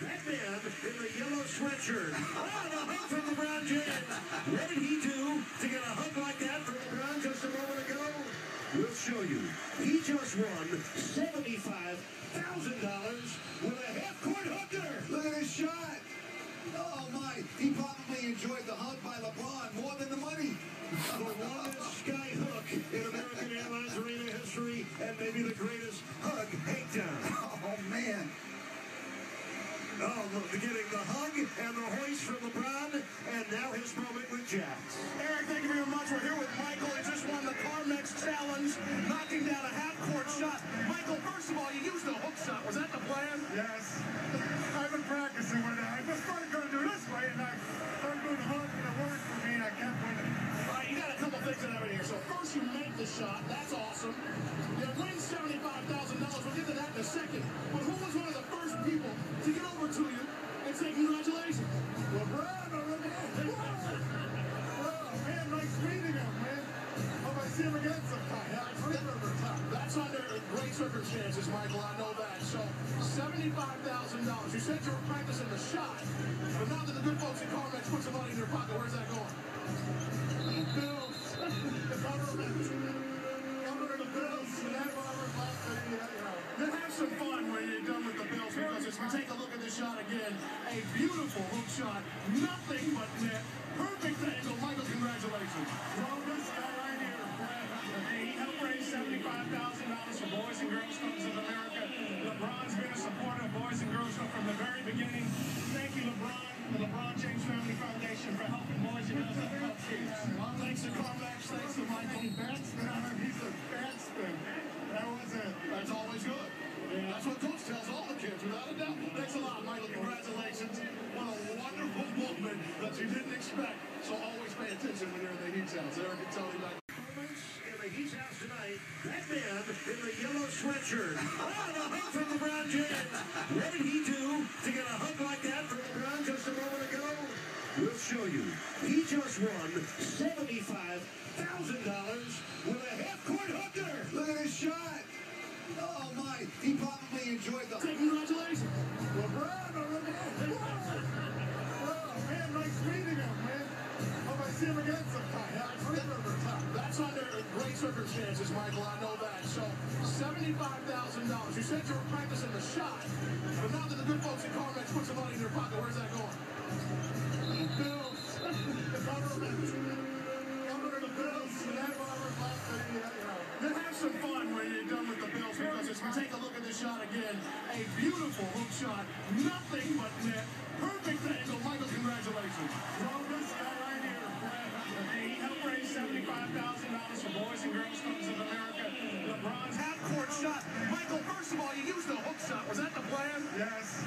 that man in the yellow sweatshirt. Oh, the hug from LeBron James. What did he do to get a hug like that from LeBron just a moment ago? We'll show you. He just won $75,000 with a half-court hooker. Look at his shot. Oh, my. He probably enjoyed the hug by LeBron more than the money. The longest sky hook in American Airlines Arena history and maybe the greatest Oh, look, getting the hug and the hoist from LeBron, and now his moment with Jax. Eric, thank you very much. We're here with Michael. He just won the Carmex Challenge, knocking down a half-court shot. Michael, first of all, you used a hook shot. Was that the plan? Yes. I've been practicing with it. I just started going to do this way, and I started doing the hook, and it worked for me, and I kept winning. All right, you got a couple things that happen here. So first you make the shot. That's awesome. You win $75,000. We'll get to that in a second. Circumstances, Michael. I know that. So, $75,000. You said you were practicing the shot, but now that the good folks at Carmex put some money in your pocket, where's that going? Bills. The government. The bills. Have some fun when you're done with the Bills because as we take a look at this shot again, a beautiful hook shot, nothing but net, LeBron, the LeBron James Family Foundation for helping Boys and Girls Club kids. Thanks to Carmex, thanks to Michael. Batsman. He's a batsman. That was it. That's always good. That's what Coach tells all the kids, without a doubt. Thanks a lot, Michael. Congratulations. What a wonderful movement that you didn't expect. So always pay attention when you're in the Heat house. Eric you that. Moments in the Heat house tonight, that man in the yellow sweatshirt. Oh, the hug from LeBron James. What did he do to get a hug like that from LeBron just a moment ago? We'll show you. He just won $75,000 with a half-court hooker. Look at his shot. Oh, my. He probably enjoyed the Say congratulations. LeBron, LeBron. Oh, man, nice meeting him, man. Hope I see him again sometime. Yeah, I remember time. That's under great circumstances, Michael. I know that. So, $75,000. You said you were practicing the shot, but now that the good folks at Carmex put some money in your pocket, where's that going? Take a look at this shot again, a beautiful hook shot, nothing but net, perfect angle. Michael, congratulations. Longest guy right here, he helped raise $75,000 for Boys and Girls Clubs of America. LeBron's Half-court shot. Michael, first of all, you used a hook shot. Was that the plan? Yes.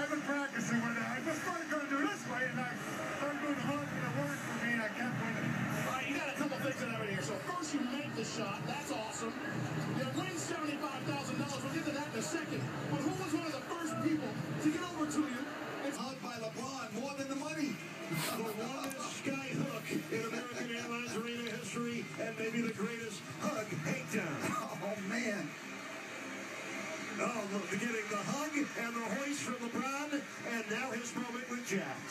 I've been practicing with it. I just started going to do this way, and I started doing the hook, and it worked for me, and I kept winning. All right, you got a couple things that happen here. So first you make the shot. That's awesome. You win $75,000. We'll get to that in a second. But who was one of the first people to get over to you It's hug by LeBron more than the money. The longest sky hook in American Airlines Arena history and maybe the greatest hug takedown. Oh, man. Oh, look, getting the hug and the hoist from LeBron, and now his moment with Jax.